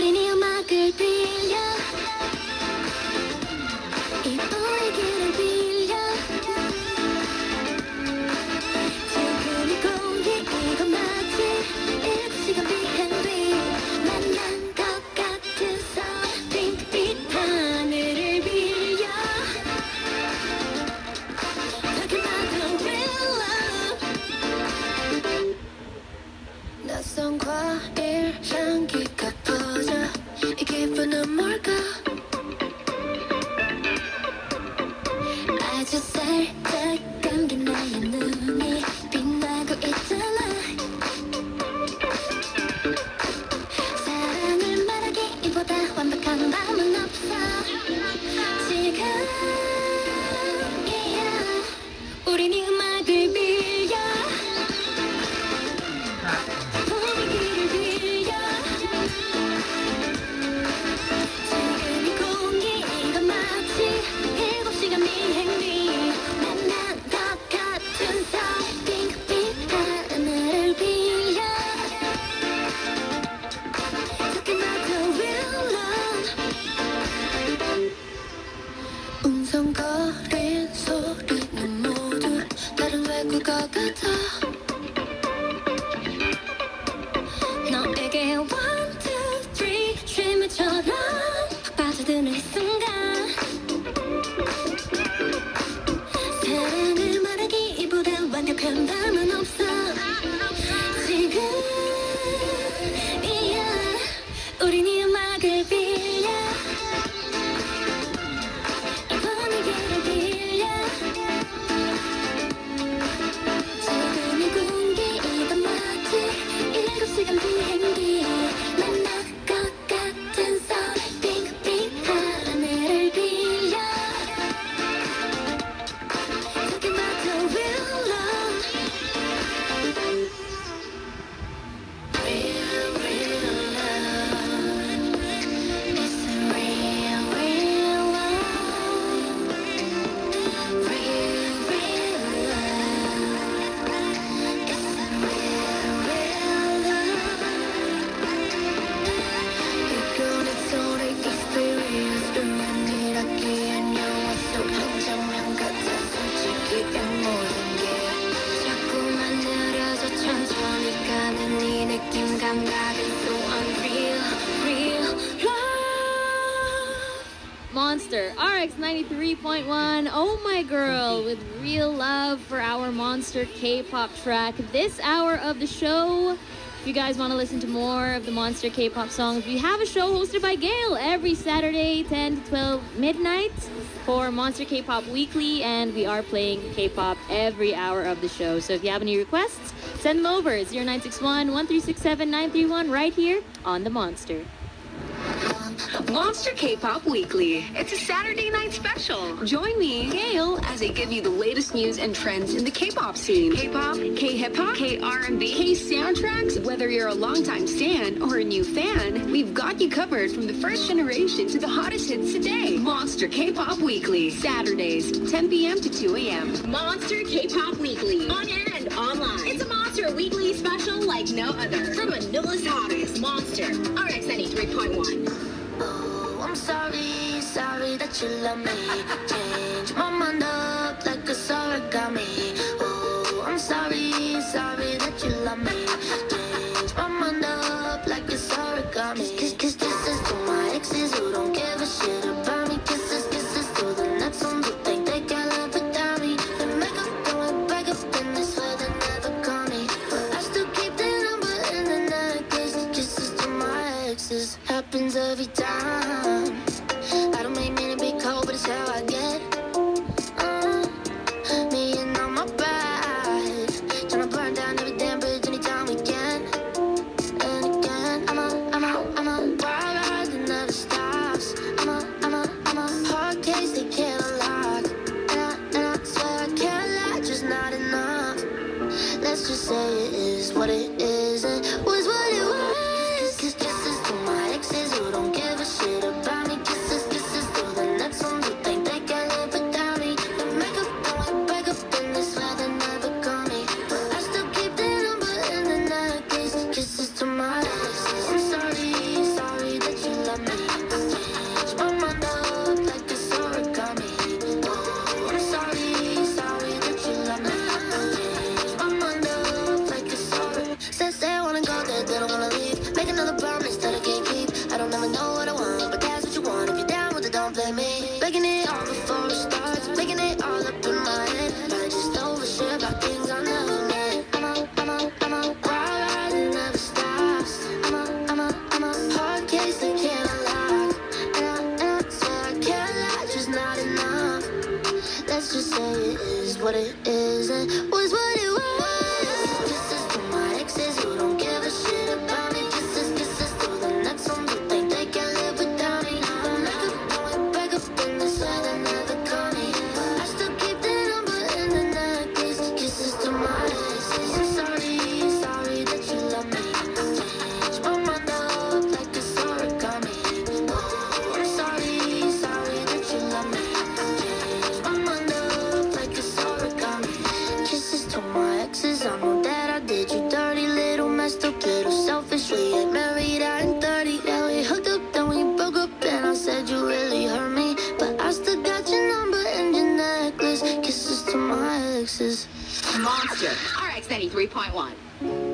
이 음악을 빌려. 이 분위기를 빌려. 지금 이 공기 이건 마치 일곱 시간 비행기. 만난 것 같아서 핑크빛 하늘을 빌려. Talking about the real love 낯선 과일 퍼져 I just say. Coca-Cola. Monster RX 93.1 Oh My Girl with Real Love for our Monster K-pop track. This hour of the show, if you guys want to listen to more of the Monster K-pop songs, we have a show hosted by Gail every Saturday 10 to 12 midnight for Monster K-pop Weekly and we are playing K-pop every hour of the show. So if you have any requests, send them over 0961 1367 931 right here on the Monster. Monster K-Pop Weekly. It's a Saturday night special. Join me, Gail, as I give you the latest news and trends in the K-pop scene. K-pop, K-hip hop, K-R&B, K-soundtracks. Whether you're a longtime stan or a new fan, we've got you covered from the first generation to the hottest hits today. Monster K-Pop Weekly, Saturdays, 10 p.m. to 2 a.m. Monster K-Pop Weekly, on air and online. It's a Monster Weekly special no other. From Manila's hottest, Monster, RX 93.1. Oh, I'm sorry, sorry that you love me. Change my mind up like a origami. Oh, I'm sorry, sorry that you love me. A hard All right, Steady 3.1.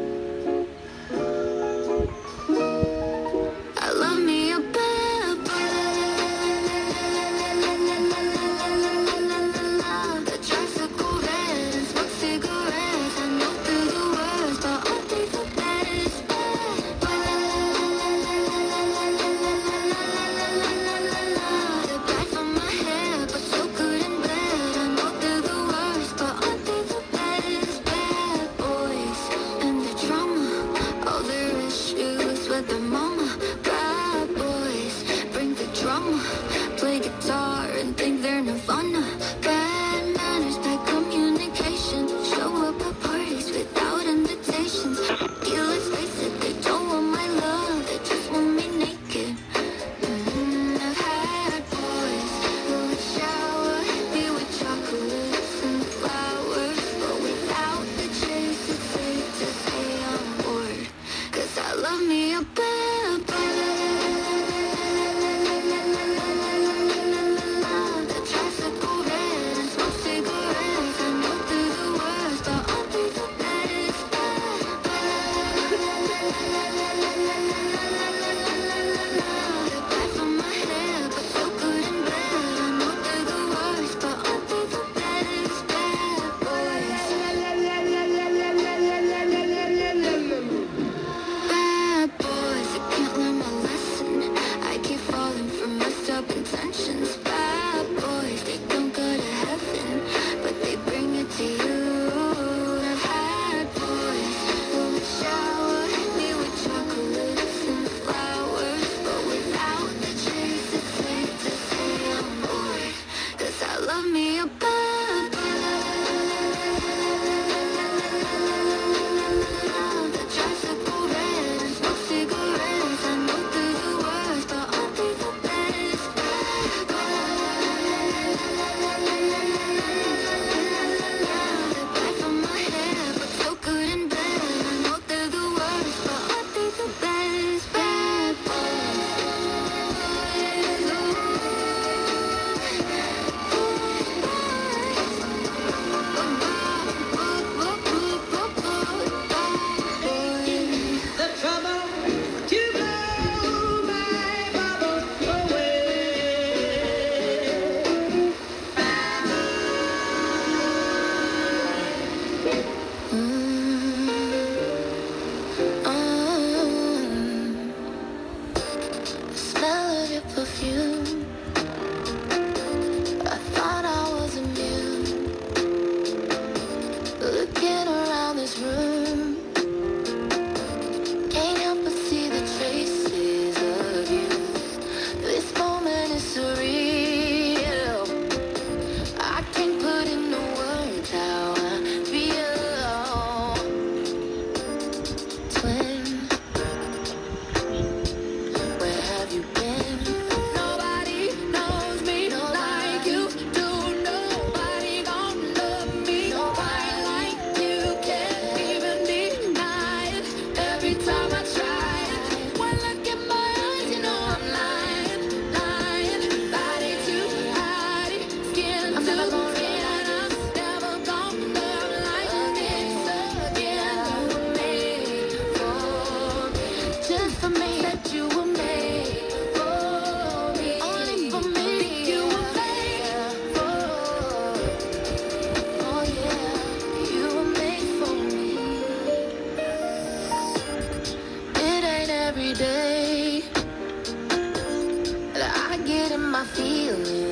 my feelings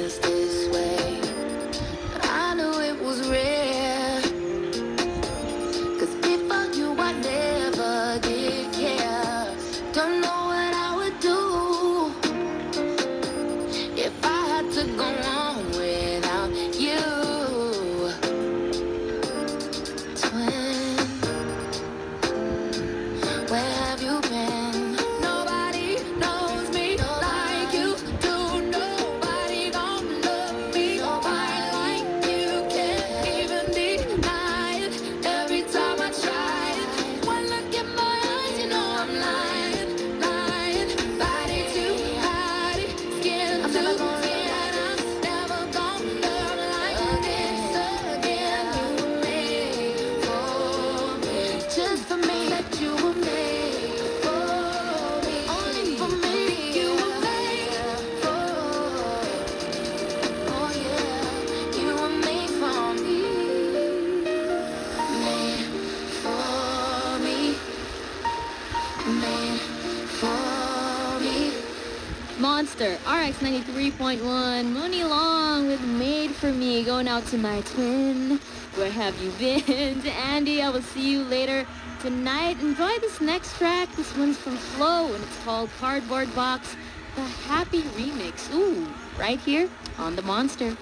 RX 93.1, Muni Long with Made for Me, going out to my twin. Where have you been? To Andy, I will see you later tonight. Enjoy this next track. This one's from FLO, and it's called Cardboard Box, the Happy Remix. Ooh, right here on the Monster.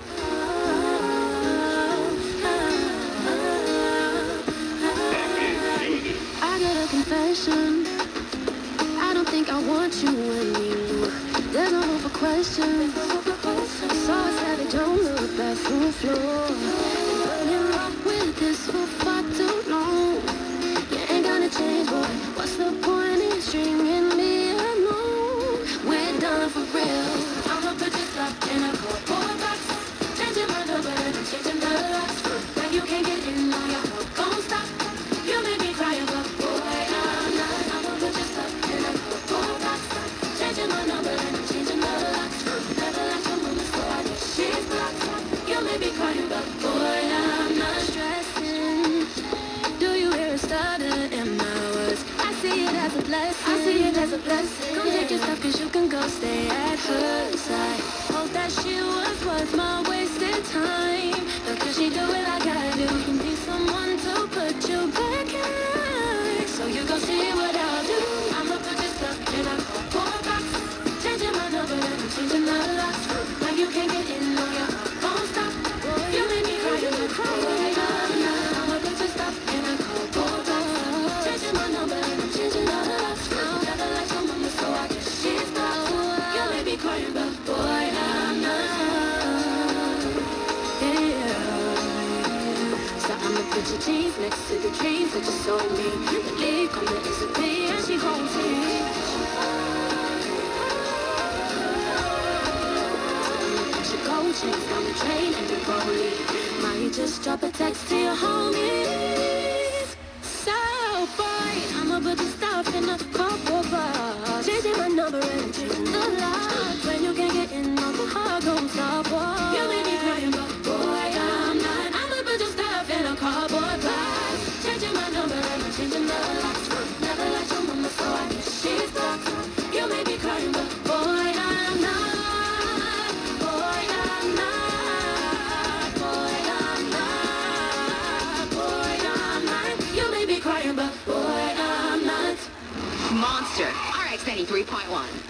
I got a confession. I don't think I want you anymore. There's no room for questions. Saw a savage on the bathroom floor. Been running up with this for far too long. You ain't gonna change, boy. What's the point in stringing me along? We're done for real. Put your stuff in a cardboard it as a blessing. Come take your stuff, cause you can go stay at her side. Hope that she was worth my wasted time. But could she do it like I do? You need someone to put you back in line. So you go see what I'll do. I'ma put your stuff in a cardboard box. Changing my number and changing the locks. When you can't get in next to the dreams that you sold me. Believe, come to disappear, and she see. Put your gold chains on the train and the rolling. Might just drop a text to your homies. So, boy, I'ma put the stuff in a cardboard box. 93.1.